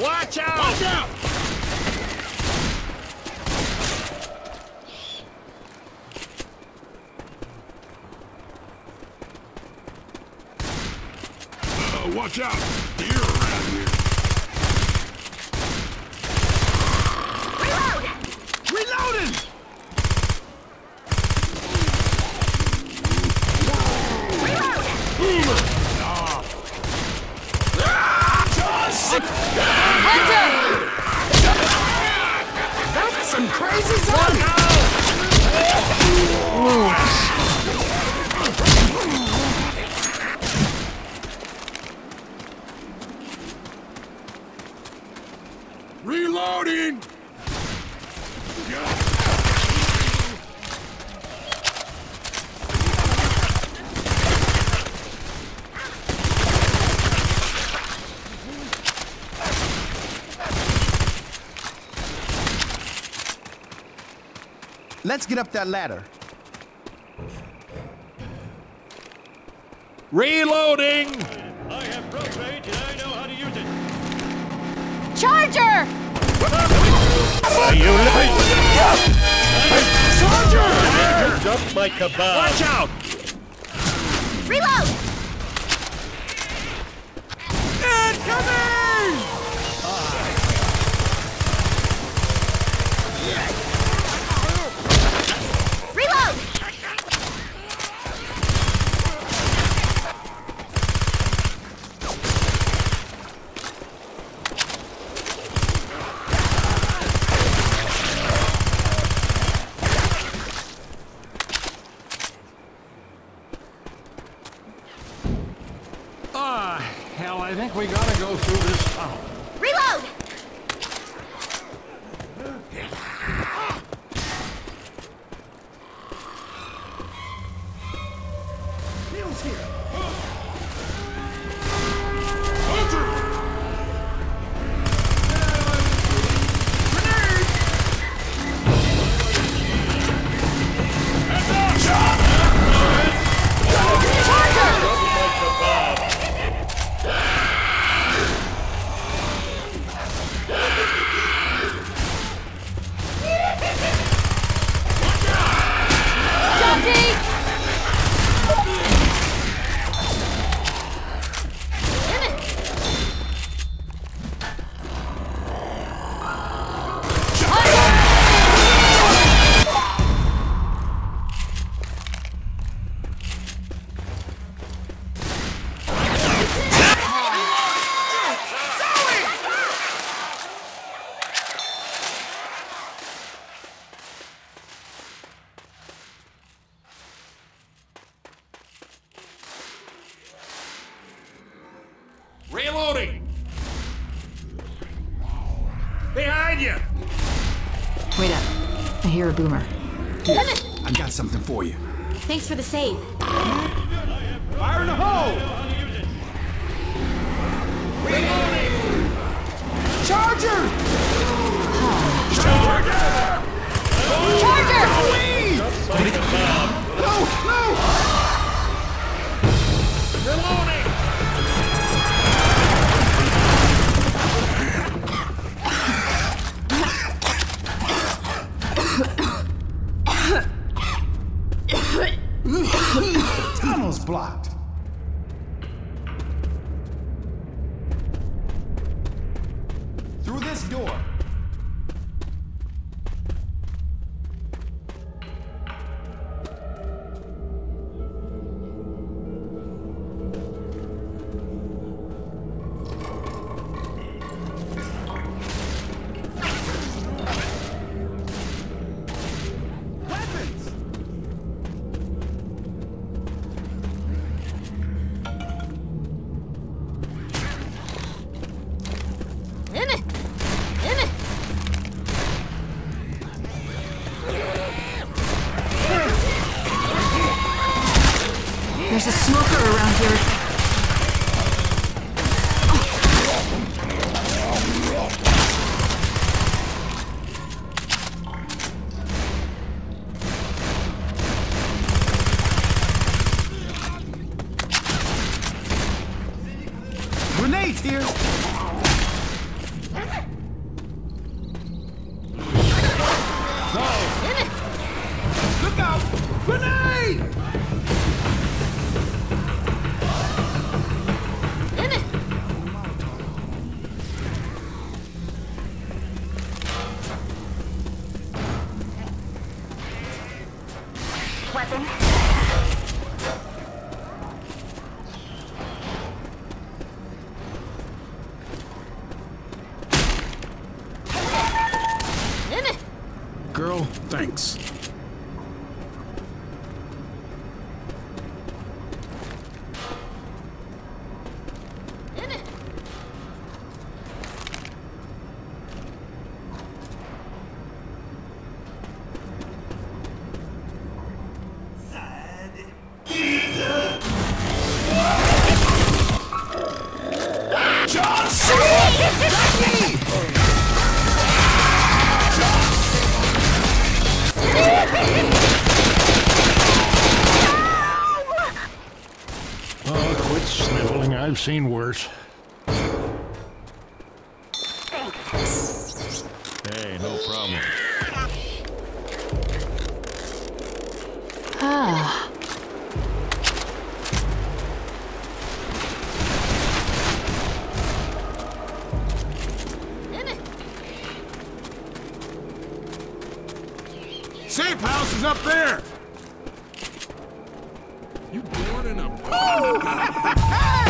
Watch out! Watch out! Uh, watch out! Deer around here. Reload! Reloading! Let's get up that ladder. Reloading! I have propane and I know how to use it. Charger! Are you Soldier! Drop my kebab. Watch out! Reload! Reload! Ah, hell, I think we gotta go through this tunnel. Reload! Neil's here! Behind you! Wait up. I hear a boomer. I got something for you. Thanks for the save. Fire in the hole! Charger! Charger! No, no! Reloading! Tunnel's blocked. Through this door. There's a smoker around here. Thanks. I've seen worse. Hey, no problem. Ah. In. Safe house is up there! You born in a...